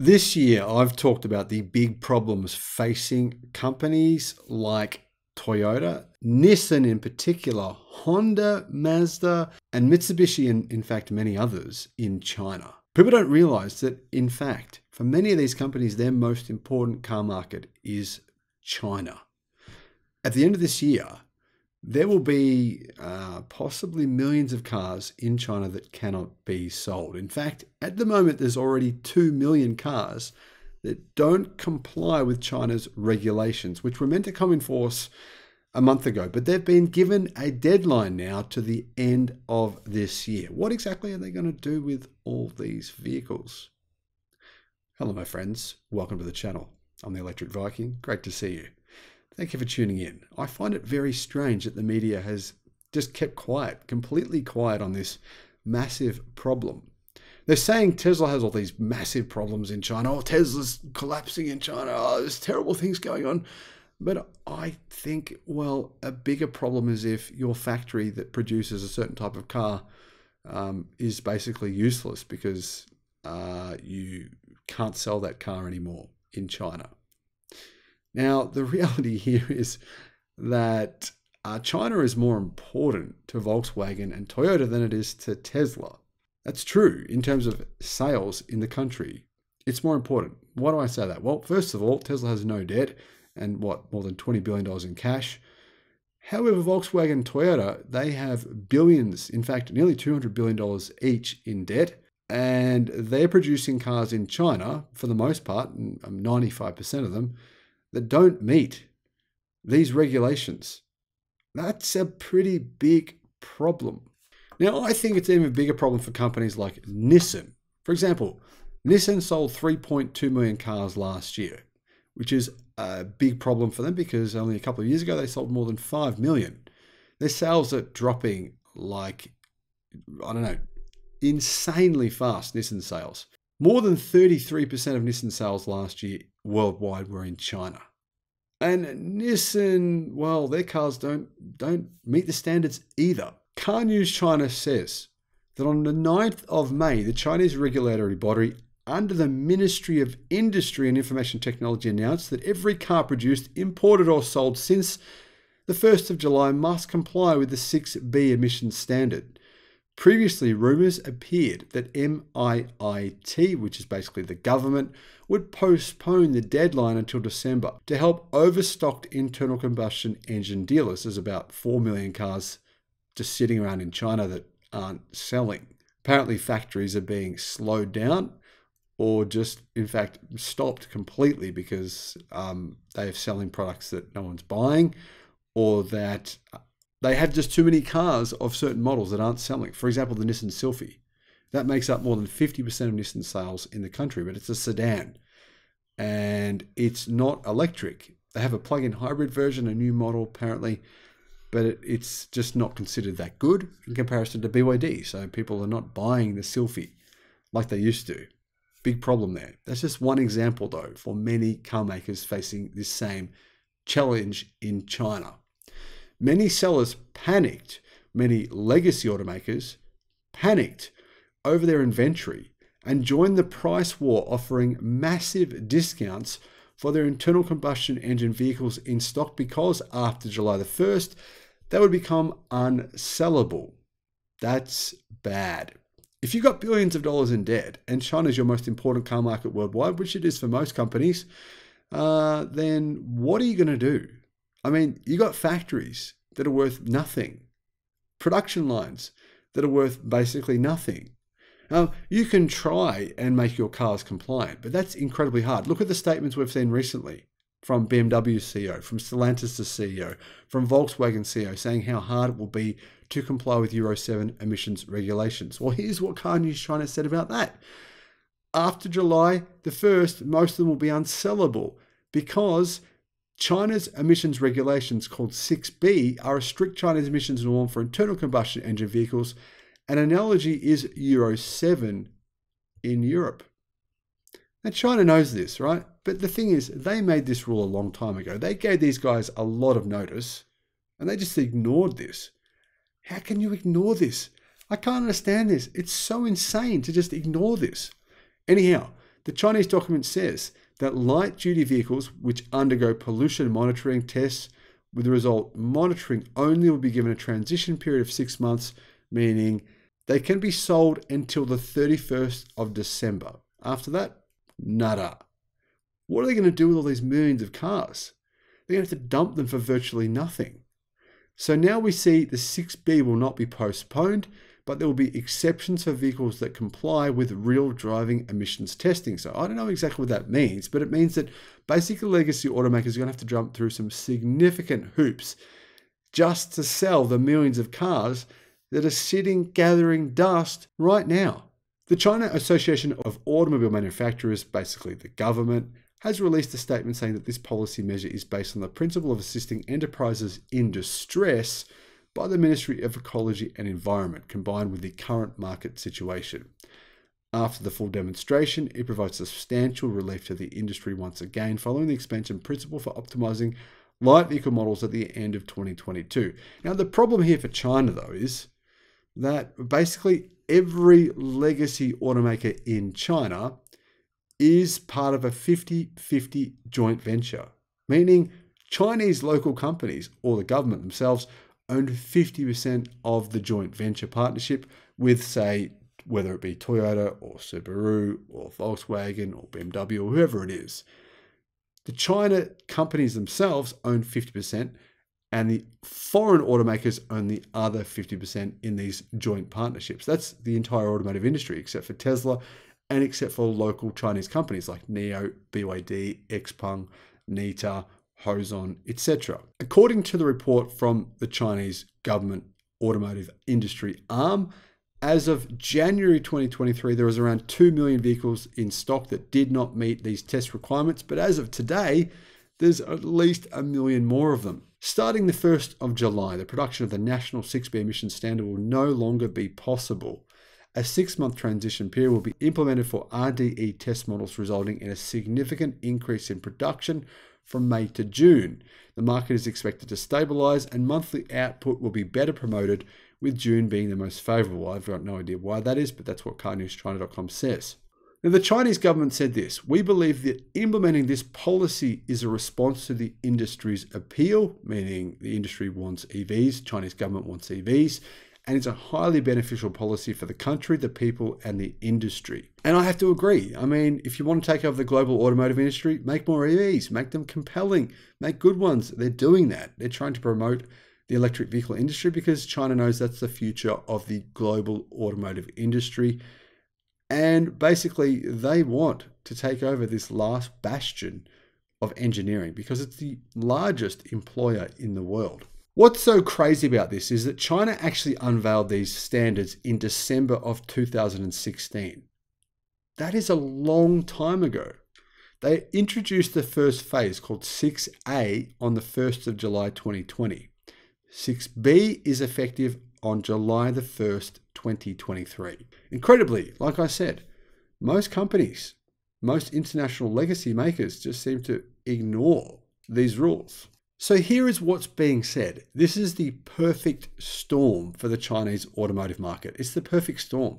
This year, I've talked about the big problems facing companies like Toyota, Nissan in particular, Honda, Mazda, and Mitsubishi, and in fact, many others in China. People don't realize that, in fact, for many of these companies, their most important car market is China. At the end of this year, there will be uh, possibly millions of cars in China that cannot be sold. In fact, at the moment, there's already 2 million cars that don't comply with China's regulations, which were meant to come in force a month ago, but they've been given a deadline now to the end of this year. What exactly are they going to do with all these vehicles? Hello, my friends. Welcome to the channel. I'm the Electric Viking. Great to see you. Thank you for tuning in. I find it very strange that the media has just kept quiet, completely quiet on this massive problem. They're saying Tesla has all these massive problems in China. Oh, Tesla's collapsing in China. Oh, there's terrible things going on. But I think, well, a bigger problem is if your factory that produces a certain type of car um, is basically useless because uh, you can't sell that car anymore in China. Now, the reality here is that uh, China is more important to Volkswagen and Toyota than it is to Tesla. That's true in terms of sales in the country. It's more important. Why do I say that? Well, first of all, Tesla has no debt and what, more than $20 billion in cash. However, Volkswagen and Toyota, they have billions, in fact, nearly $200 billion each in debt. And they're producing cars in China, for the most part, 95% um, of them, that don't meet these regulations. That's a pretty big problem. Now, I think it's an even bigger problem for companies like Nissan. For example, Nissan sold 3.2 million cars last year, which is a big problem for them because only a couple of years ago they sold more than 5 million. Their sales are dropping like, I don't know, insanely fast, Nissan sales. More than 33% of Nissan sales last year worldwide were in China. And Nissan, well, their cars don't don't meet the standards either. Car News China says that on the 9th of May, the Chinese regulatory body under the Ministry of Industry and Information Technology announced that every car produced, imported or sold since the 1st of July must comply with the 6B emissions standard. Previously, rumours appeared that MIIT, which is basically the government, would postpone the deadline until December to help overstocked internal combustion engine dealers. There's about 4 million cars just sitting around in China that aren't selling. Apparently, factories are being slowed down or just, in fact, stopped completely because um, they are selling products that no one's buying or that they have just too many cars of certain models that aren't selling. For example, the Nissan Sylphy. That makes up more than 50% of Nissan sales in the country, but it's a sedan and it's not electric. They have a plug in hybrid version, a new model apparently, but it, it's just not considered that good in comparison to BYD. So people are not buying the Sylphy like they used to. Big problem there. That's just one example, though, for many car makers facing this same challenge in China. Many sellers panicked, many legacy automakers panicked over their inventory and joined the price war, offering massive discounts for their internal combustion engine vehicles in stock because after July the 1st, they would become unsellable. That's bad. If you've got billions of dollars in debt and China is your most important car market worldwide, which it is for most companies, uh, then what are you going to do? I mean, you got factories that are worth nothing, production lines that are worth basically nothing. Now, you can try and make your cars compliant, but that's incredibly hard. Look at the statements we've seen recently from BMW CEO, from Stellantis CEO, from Volkswagen CEO, saying how hard it will be to comply with Euro 7 emissions regulations. Well, here's what Car News China said about that. After July the 1st, most of them will be unsellable because China's emissions regulations, called 6B, are a strict Chinese emissions norm for internal combustion engine vehicles. An analogy is Euro 7 in Europe. Now, China knows this, right? But the thing is, they made this rule a long time ago. They gave these guys a lot of notice and they just ignored this. How can you ignore this? I can't understand this. It's so insane to just ignore this. Anyhow, The Chinese document says that light duty vehicles which undergo pollution monitoring tests with the result monitoring only will be given a transition period of six months, meaning they can be sold until the 31st of December. After that, nada. What are they going to do with all these millions of cars? They're going to have to dump them for virtually nothing. So now we see the 6B will not be postponed, but there will be exceptions for vehicles that comply with real driving emissions testing. So I don't know exactly what that means, but it means that basically legacy automakers are going to have to jump through some significant hoops just to sell the millions of cars that are sitting gathering dust right now. The China Association of Automobile Manufacturers, basically the government, has released a statement saying that this policy measure is based on the principle of assisting enterprises in distress by the Ministry of Ecology and Environment, combined with the current market situation. After the full demonstration, it provides substantial relief to the industry once again, following the expansion principle for optimizing light vehicle models at the end of 2022. Now, the problem here for China, though, is that basically every legacy automaker in China is part of a 50 50 joint venture, meaning Chinese local companies or the government themselves owned 50% of the joint venture partnership with, say, whether it be Toyota or Subaru or Volkswagen or BMW or whoever it is. The China companies themselves own 50%, and the foreign automakers own the other 50% in these joint partnerships. That's the entire automotive industry, except for Tesla and except for local Chinese companies like NIO, BYD, Xpeng, Neta, Hozon, etc. According to the report from the Chinese government automotive industry arm, as of January 2023, there was around 2 million vehicles in stock that did not meet these test requirements. But as of today, there's at least a million more of them. Starting the 1st of July, the production of the National 6B emission standard will no longer be possible. A six month transition period will be implemented for RDE test models, resulting in a significant increase in production from May to June. The market is expected to stabilize and monthly output will be better promoted, with June being the most favorable. I've got no idea why that is, but that's what carnewschina.com says. Now, the Chinese government said this We believe that implementing this policy is a response to the industry's appeal, meaning the industry wants EVs, Chinese government wants EVs, and it's a highly beneficial policy for the country, the people, and the industry. And I have to agree. I mean, if you want to take over the global automotive industry, make more EVs, make them compelling, make good ones. They're doing that. They're trying to promote the electric vehicle industry because China knows that's the future of the global automotive industry. And basically, they want to take over this last bastion of engineering because it's the largest employer in the world. What's so crazy about this is that China actually unveiled these standards in December of 2016. That is a long time ago. They introduced the first phase called 6A on the 1st of July 2020. 6B is effective on July the 1st, 2023. Incredibly, like I said, most companies, most international legacy makers just seem to ignore these rules. So here is what's being said. This is the perfect storm for the Chinese automotive market. It's the perfect storm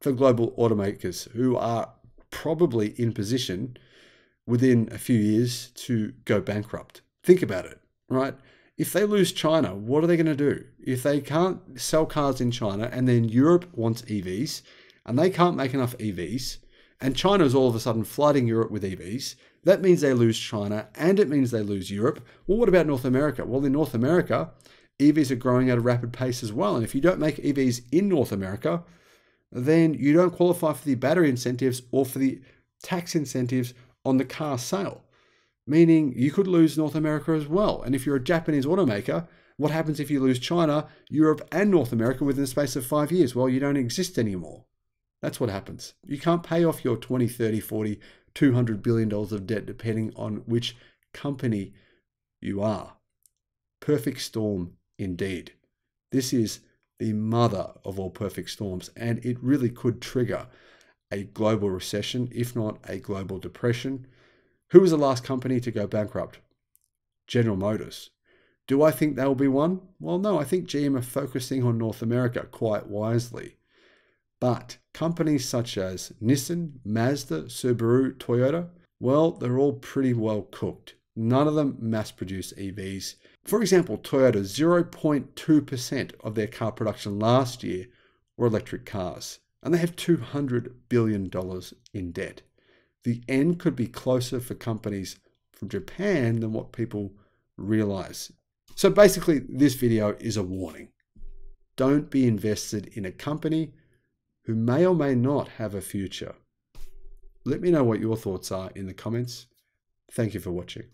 for global automakers who are probably in position within a few years to go bankrupt. Think about it, right? If they lose China, what are they going to do? If they can't sell cars in China and then Europe wants EVs and they can't make enough EVs and China is all of a sudden flooding Europe with EVs, that means they lose China and it means they lose Europe. Well, what about North America? Well, in North America, EVs are growing at a rapid pace as well. And if you don't make EVs in North America, then you don't qualify for the battery incentives or for the tax incentives on the car sale, meaning you could lose North America as well. And if you're a Japanese automaker, what happens if you lose China, Europe, and North America within the space of five years? Well, you don't exist anymore. That's what happens. You can't pay off your 20, 30, 40, $200 billion of debt, depending on which company you are. Perfect storm indeed. This is the mother of all perfect storms, and it really could trigger a global recession, if not a global depression. Who was the last company to go bankrupt? General Motors. Do I think they will be one? Well, no, I think GM are focusing on North America quite wisely. But companies such as Nissan, Mazda, Subaru, Toyota, well, they're all pretty well cooked. None of them mass produce EVs. For example, Toyota 0.2% of their car production last year were electric cars, and they have $200 billion in debt. The end could be closer for companies from Japan than what people realize. So basically, this video is a warning. Don't be invested in a company who may or may not have a future. Let me know what your thoughts are in the comments. Thank you for watching.